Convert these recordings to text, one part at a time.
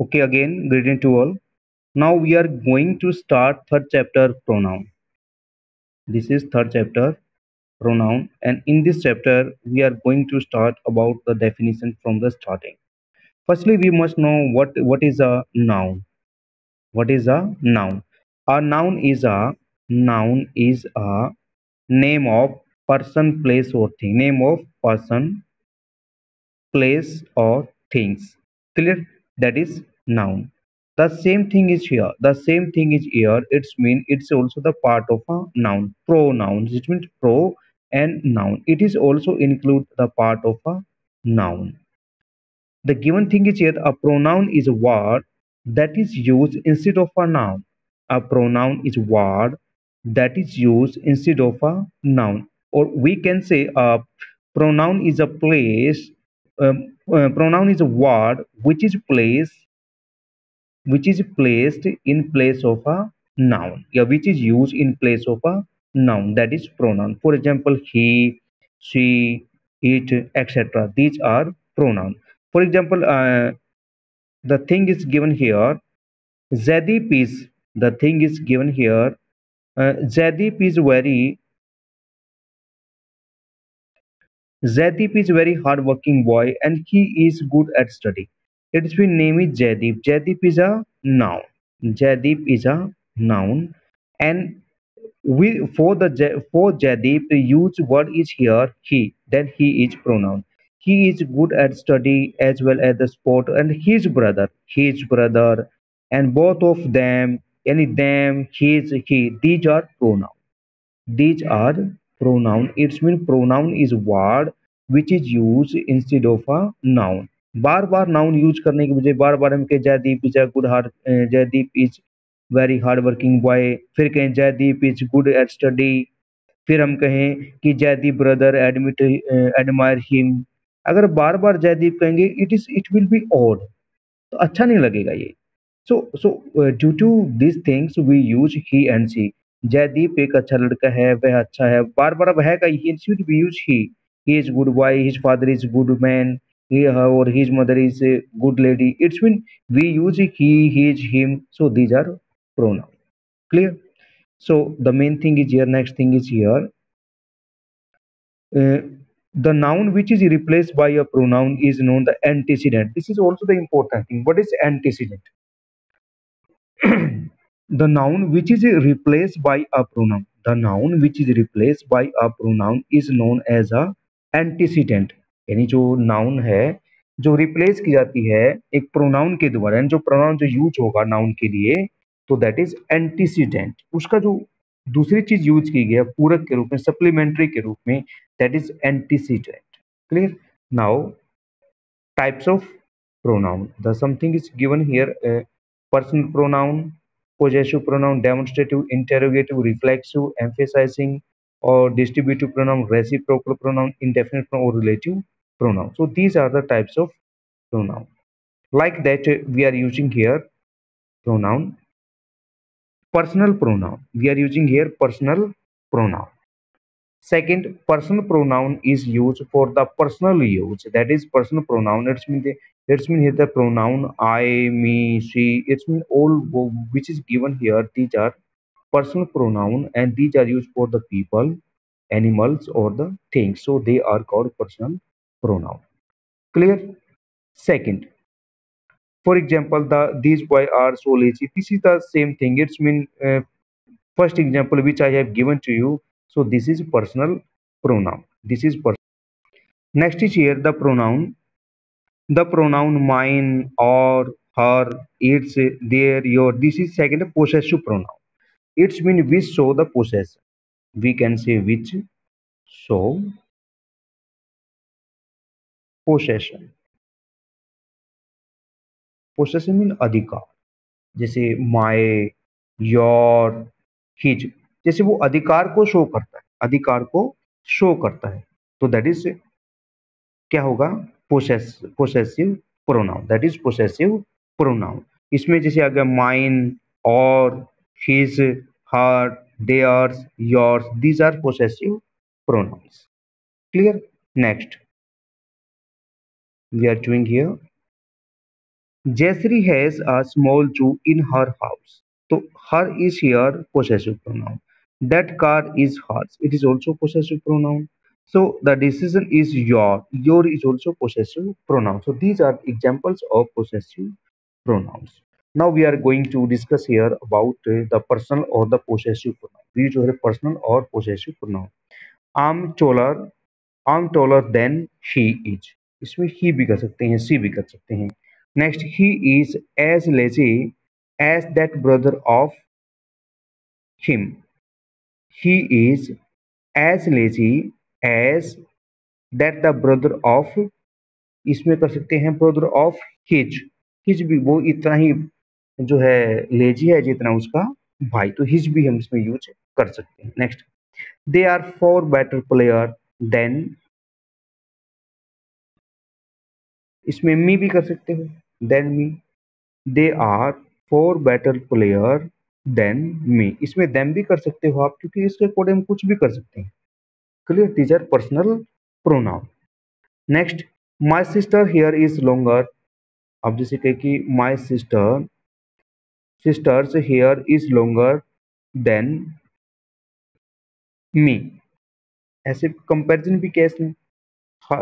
Okay, again, greeting to all. Now we are going to start third chapter pronoun. This is third chapter pronoun and in this chapter we are going to start about the definition from the starting. Firstly, we must know what what is a noun. What is a noun? A noun is a noun is a name of person, place or thing. Name of person, place or things. Clear? That is noun. The same thing is here. The same thing is here. It's mean it's also the part of a noun. Pronouns. It means pro and noun. It is also include the part of a noun. The given thing is here. A pronoun is a word that is used instead of a noun. A pronoun is word that is used instead of a noun. Or we can say a pronoun is a place um, uh, pronoun is a word which is placed which is placed in place of a noun. Yeah which is used in place of a noun. That is pronoun. For example he she it etc these are pronoun. For example uh, the thing is given here. Zadip is the thing is given here. Uh, Zadip is very Zadip is very hardworking boy and he is good at study its name is Jadip. Jadip is a noun. Jadip is a noun, and we for the for Jadip the use word is here he. Then he is pronoun. He is good at study as well as the sport, and his brother, his brother, and both of them, any them, his, he. These are pronoun. These are pronoun. It means pronoun is word which is used instead of a noun. बार बार noun use करने की बजाय बार बार हम कहें Jaideep is a good hard Jaideep is very hard working boy. फिर कहें Jaideep is good at study. फिर हम कहें कि Jaideep brother, admit admire him. अगर बार बार जयदीप कहेंगे it is it will be odd तो अच्छा नहीं लगेगा ये। So so due to this things we use he and see Jaideep एक अच्छा लड़का है वह अच्छा है बार बार वह का ही use he he is good boy his father is good man he her or his mother is a good lady it's mean we use he his him so pronoun clear so the main thing is here next thing is here uh, the noun which is replaced by a pronoun is known the antecedent this is also the important thing what is antecedent the noun which is replace by a pronoun the noun which is replace by a pronoun is known as a antecedent यानी जो noun है, जो replace की जाती है एक pronoun के द्वारा जो प्रोनाउन जो यूज़ होगा नाउन के लिए तो दैट इज़ एंटीसीडेंट उसका जो दूसरी चीज़ यूज़ की गया पूरक के रूप में सप्लीमेंट्री के रूप में that is antecedent clear now types of pronoun the something is given here personal pronoun possessive pronoun demonstrative interrogative reflexive emphasizing or distributive pronoun reciprocal pronoun indefinite pronoun or relative pronoun. So these are the types of pronoun. Like that we are using here pronoun personal pronoun. We are using here personal pronoun. Second personal pronoun is used for the personal use. That is personal pronoun. It's mean the it's mean here the pronoun i me she. It's mean all which is given here. These are personal pronoun and these are used for the people animals or the things. So they are called personal pronoun. Clear? Second for example the these boy are so lazy. This is the same thing. It's mean uh, first example which i have given to you. So this is personal pronoun. This is person next is here the pronoun the pronoun mine और her its their your this is second possessive pronoun it's mean which so the process we can say which so possession possession mean अधिकार. जैसे माए your his जैसे वो अधिकार को show करता है. अधिकार को शो करता है. तो दैट इज़ क्या होगा? possess, possessive that is is pronoun इसमें जैसे आ गया माइन और his her theirs yours these are possessive pronouns clear next we are doing here Jaisari has a small zoo in her house तो her is here possessive pronoun that car is hers it is also possessive pronoun So the decision is your. Your is also possessive pronoun. So these are examples of possessive pronouns. Now we are going to discuss here about uh, the personal or the possessive pronoun. जो है personal और possessive pronoun. I'm taller. I'm taller than he is. इसमें he भी कर सकते हैं she भी कर सकते हैं Next, he is as lazy as that brother of him. He is as lazy as that the brother of, इसमें कर सकते हैं ब्रदर ऑफ़ हिज हिज भी वो इतना ही जो है लेजी है जितना उसका भाई। तो हिज भी हम इसमें यूज़ कर सकते हैं। Next they are far better player than इसमें मी भी कर सकते हो। Then me they are far better player than me इसमें देन भी कर सकते हो आप, क्योंकि इसके अकॉर्डिंग कुछ भी कर सकते हैं। These are personal pronoun next my sister hair is longer अब जैसे कहे कि my sister sisters hair is longer than me ऐसे कंपैरिजन भी कैसे में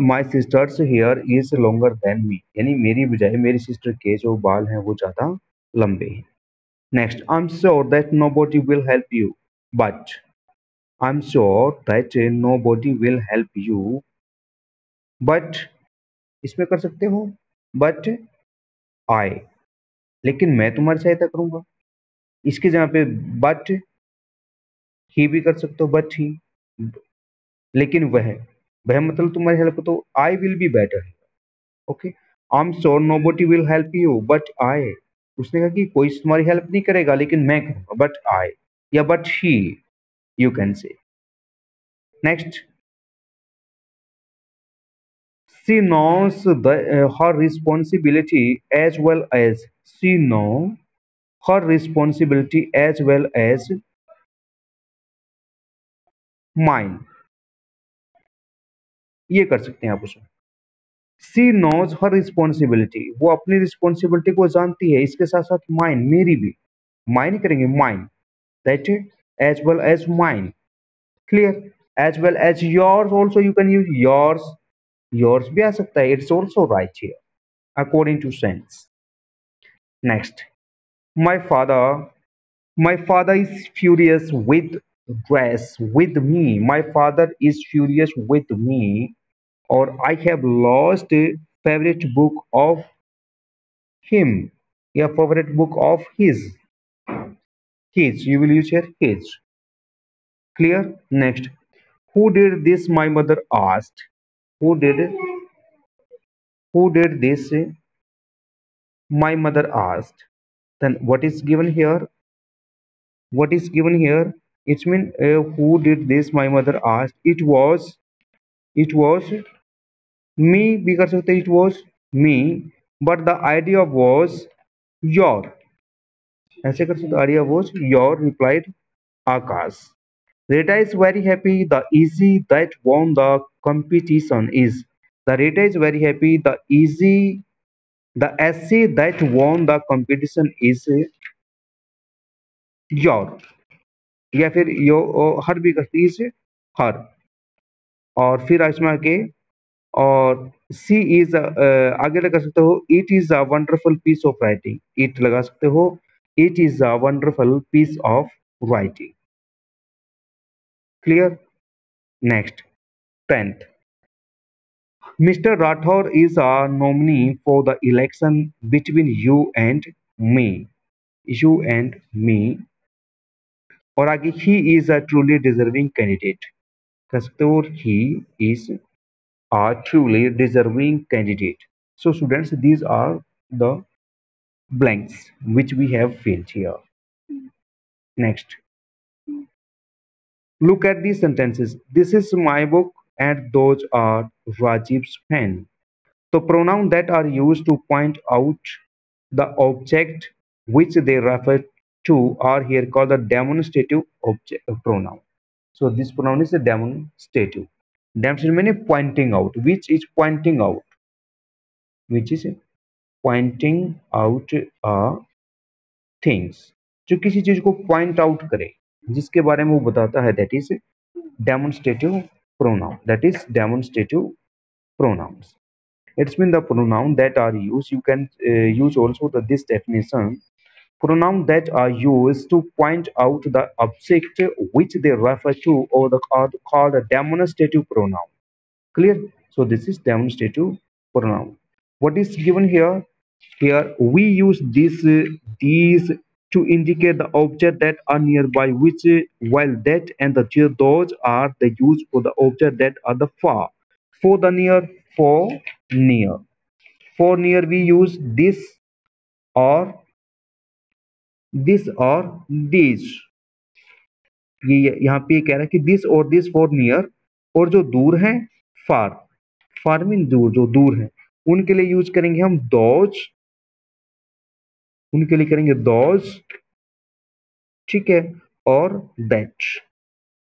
my sisters hair is longer than me यानी मेरी बजाय मेरी सिस्टर के जो बाल हैं वो ज़्यादा लंबे हैं। Next I am sure that no will help you but am sure that nobody will help you but इसमें कर सकते हो बट आई लेकिन मैं तुम्हारी सहायता करूँगा। इसकी जगह पे बट ही भी कर सकते हो बट ही लेकिन वह वह मतलब तुम्हारी हेल्प तो I will be better okay I am sure nobody will help you but I उसने कहा कि कोई तुम्हारी हेल्प नहीं करेगा, लेकिन मैं करूँगा बट आई या but he you can say next she knows the, uh, her responsibility as well as she know her responsibility as well as mine. ये कर सकते हैं आप उसमें सी नोज़ हर रिस्पॉन्सिबिलिटी वो अपनी रिस्पॉन्सिबिलिटी को जानती है इसके साथ साथ माइन मेरी भी। माइन करेंगे mine that as well as mine. Clear? As well as yours also you can use. Yours yours bhi aa sakta hai it's also right here according to sense. Next. My father my father is furious with dress with me. My father is furious with me or i have lost favorite book of him. A favorite book of his his you will use here his clear? Next. Who did this my mother asked. Who did? Who did this my mother asked. Then what is given here? What is given here? It means uh, who did this my mother asked. It was it was me. Because it was me. But the idea was your. ऐसे कर सकते Arya was your replied Akash. Rita is very happy the easy that won the competition is the Rita is very happy the easy the S that won the competition is your या फिर यो हर भी करती is her. और फिर आयुष्मा के, और सी is आगे लगा सकते हो it is a wonderful piece of writing it लगा सकते हो it is a wonderful piece of writing clear next tenth mister Rathore is a nominee for the election between you and me you and me और आगे he is a truly deserving candidate कह सकते हो he is a truly deserving candidate so students these are the blanks which we have filled here. Next. Look at these sentences. This is my book and those are rajiv's pen. The pronoun that are used to point out the object which they refer to are here called the demonstrative object uh, pronoun. So this pronoun is a demonstrative. Demonstrative means pointing out, which is pointing out, which is pointing out a things जो किसी चीज़ को point out करे, जिसके बारे में वो बताता है that is demonstrative pronoun that is demonstrative pronouns it's mean the pronoun that are use you can use also this definition pronoun that are use to point out the object which they refer to और called demonstrative pronoun clear so this is demonstrative pronoun what is given here here we use this uh, these to indicate the object that are nearby which uh, while that and the those are the use for the object that are the far for the near for near for near we use this or this or these ये यहाँ पे कह रहा है कि this और this for near और जो दूर है फार फार मीन दूर जो दूर है उनके लिए यूज़ करेंगे हम दोज उनके लिए करेंगे दोज ठीक है, और दैट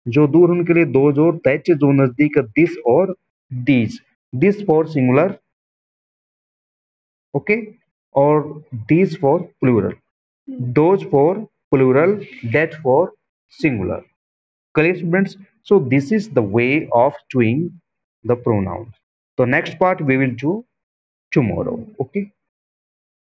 जो दूर उनके लिए दोज और दैट जो नज़दीक दिस और these this for singular okay और these for plural those for plural that for singular clear, students? So, this is the way of doing the pronouns the next part we will do tomorrow okay